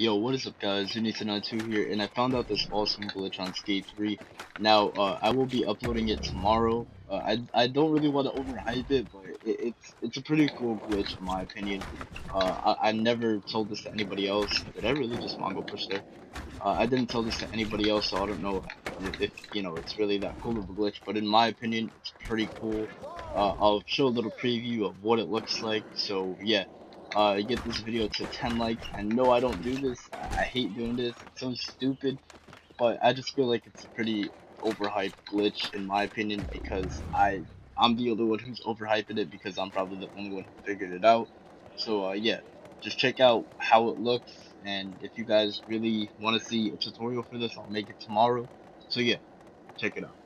Yo, what is up guys, Zuni292 here, and I found out this awesome glitch on Skate 3. Now, uh, I will be uploading it tomorrow. Uh, I, I don't really want to overhype it, but it, it's it's a pretty cool glitch in my opinion. Uh, I, I never told this to anybody else. Did I really just Mongo push there? Uh, I didn't tell this to anybody else, so I don't know if, if, you know, it's really that cool of a glitch, but in my opinion, it's pretty cool. Uh, I'll show a little preview of what it looks like, so yeah uh, get this video to 10 likes. I know I don't do this. I hate doing this. It's so stupid. But I just feel like it's a pretty overhyped glitch in my opinion because I I'm the only one who's overhyping it because I'm probably the only one who figured it out. So uh, yeah, just check out how it looks and if you guys really want to see a tutorial for this, I'll make it tomorrow. So yeah, check it out.